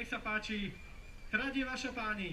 Nech sa páči, tradie vaša páni.